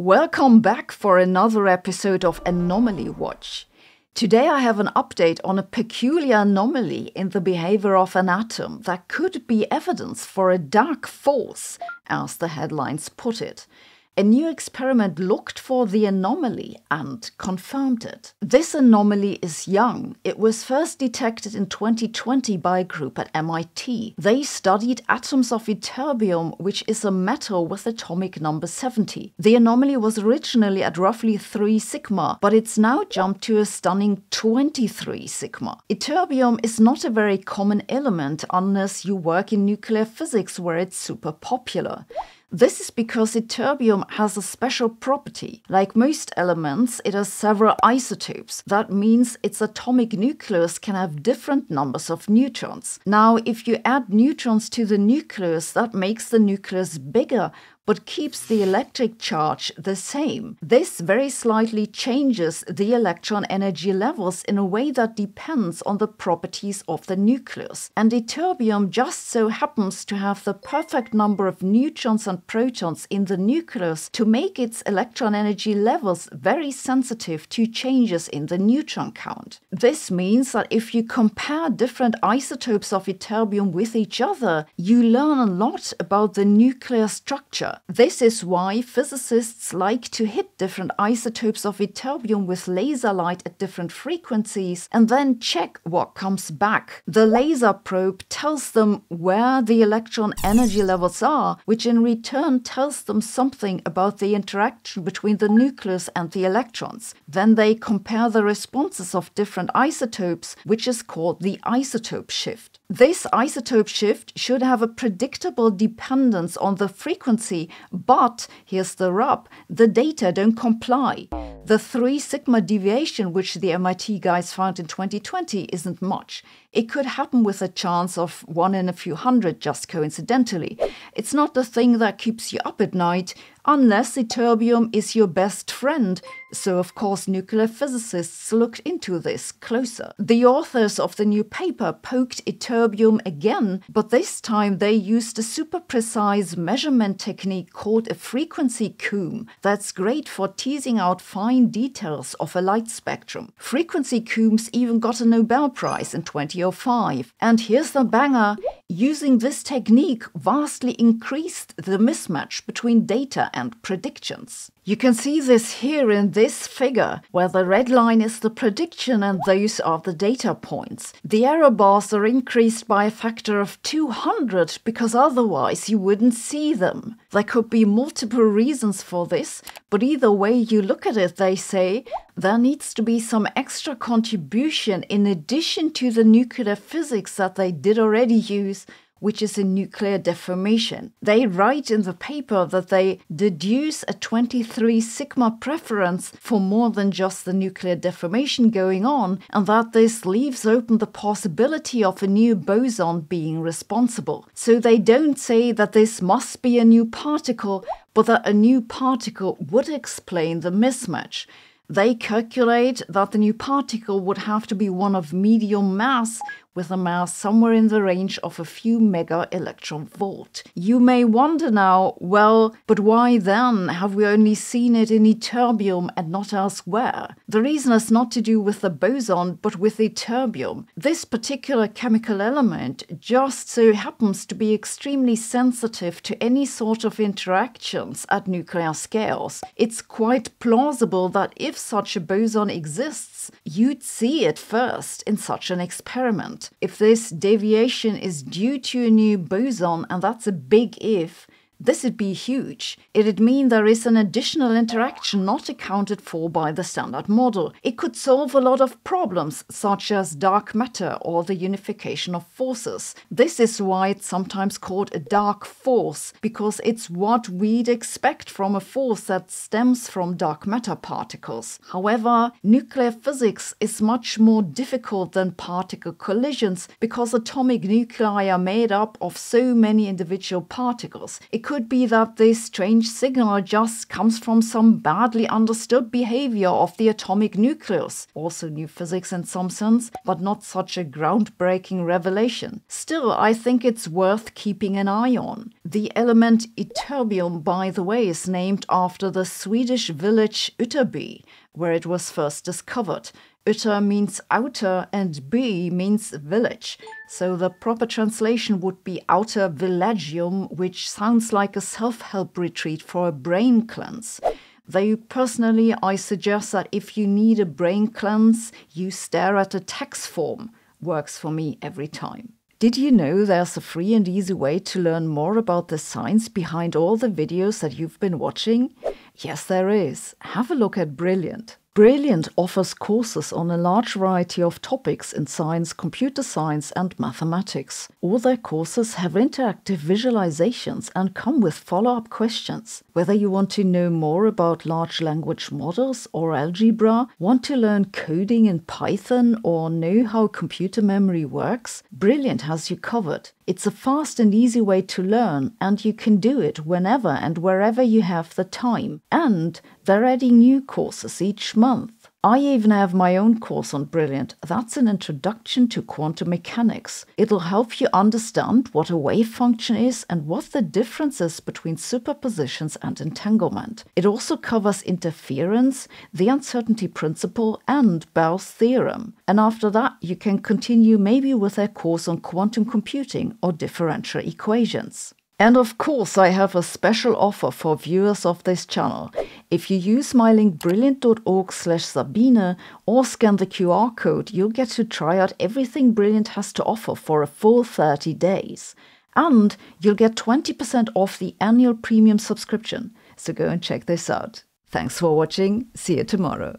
Welcome back for another episode of Anomaly Watch. Today I have an update on a peculiar anomaly in the behavior of an atom that could be evidence for a dark force, as the headlines put it. A new experiment looked for the anomaly and confirmed it. This anomaly is young. It was first detected in 2020 by a group at MIT. They studied atoms of ytterbium, which is a metal with atomic number 70. The anomaly was originally at roughly 3 sigma, but it's now jumped to a stunning 23 sigma. Ytterbium is not a very common element unless you work in nuclear physics where it's super popular. This is because ytterbium has a special property. Like most elements, it has several isotopes. That means its atomic nucleus can have different numbers of neutrons. Now, if you add neutrons to the nucleus, that makes the nucleus bigger, but keeps the electric charge the same. This very slightly changes the electron energy levels in a way that depends on the properties of the nucleus. And ytterbium just so happens to have the perfect number of neutrons and protons in the nucleus to make its electron energy levels very sensitive to changes in the neutron count. This means that if you compare different isotopes of ytterbium with each other, you learn a lot about the nuclear structure. This is why physicists like to hit different isotopes of ytterbium with laser light at different frequencies and then check what comes back. The laser probe tells them where the electron energy levels are, which in return tells them something about the interaction between the nucleus and the electrons. Then they compare the responses of different isotopes, which is called the isotope shift. This isotope shift should have a predictable dependence on the frequency, but here's the rub the data don't comply. The 3 sigma deviation, which the MIT guys found in 2020, isn't much. It could happen with a chance of one in a few hundred just coincidentally. It's not the thing that keeps you up at night, unless ytterbium is your best friend. So, of course, nuclear physicists looked into this closer. The authors of the new paper poked ytterbium again, but this time they used a super precise measurement technique called a frequency comb that's great for teasing out fine details of a light spectrum. Frequency combs even got a Nobel Prize in 2005. And here's the banger using this technique vastly increased the mismatch between data and predictions. You can see this here in this figure, where the red line is the prediction and those are the data points. The error bars are increased by a factor of 200 because otherwise you wouldn't see them. There could be multiple reasons for this, but either way you look at it, they say there needs to be some extra contribution in addition to the nuclear physics that they did already use which is a nuclear deformation. They write in the paper that they deduce a 23 sigma preference for more than just the nuclear deformation going on, and that this leaves open the possibility of a new boson being responsible. So they don't say that this must be a new particle, but that a new particle would explain the mismatch. They calculate that the new particle would have to be one of medium mass with a mass somewhere in the range of a few mega electron volt. You may wonder now, well, but why then have we only seen it in ytterbium and not elsewhere? The reason has not to do with the boson, but with ytterbium. This particular chemical element just so happens to be extremely sensitive to any sort of interactions at nuclear scales. It's quite plausible that if such a boson exists, you'd see it first in such an experiment. If this deviation is due to a new boson, and that's a big if, this would be huge. It'd mean there is an additional interaction not accounted for by the standard model. It could solve a lot of problems, such as dark matter or the unification of forces. This is why it's sometimes called a dark force, because it's what we'd expect from a force that stems from dark matter particles. However, nuclear physics is much more difficult than particle collisions because atomic nuclei are made up of so many individual particles. It could be that this strange signal just comes from some badly understood behavior of the atomic nucleus, also new physics in some sense, but not such a groundbreaking revelation. Still, I think it's worth keeping an eye on. The element ytterbium, by the way, is named after the Swedish village Ytterby, where it was first discovered. Ytter means outer and by means village, so the proper translation would be outer villagium, which sounds like a self help retreat for a brain cleanse. Though personally, I suggest that if you need a brain cleanse, you stare at a tax form. Works for me every time. Did you know there's a free and easy way to learn more about the science behind all the videos that you've been watching? Yes, there is. Have a look at Brilliant. Brilliant offers courses on a large variety of topics in science, computer science, and mathematics. All their courses have interactive visualizations and come with follow up questions. Whether you want to know more about large language models or algebra, want to learn coding in Python, or know how computer memory works, Brilliant has you covered. It's a fast and easy way to learn, and you can do it whenever and wherever you have the time. And they're adding new courses each month. I even have my own course on Brilliant. That's an introduction to quantum mechanics. It'll help you understand what a wave function is and what the difference is between superpositions and entanglement. It also covers interference, the uncertainty principle, and Bell's theorem. And after that, you can continue maybe with a course on quantum computing or differential equations. And of course, I have a special offer for viewers of this channel. If you use my link brilliant.org slash Sabine or scan the QR code, you'll get to try out everything Brilliant has to offer for a full 30 days. And you'll get 20% off the annual premium subscription. So go and check this out. Thanks for watching. See you tomorrow.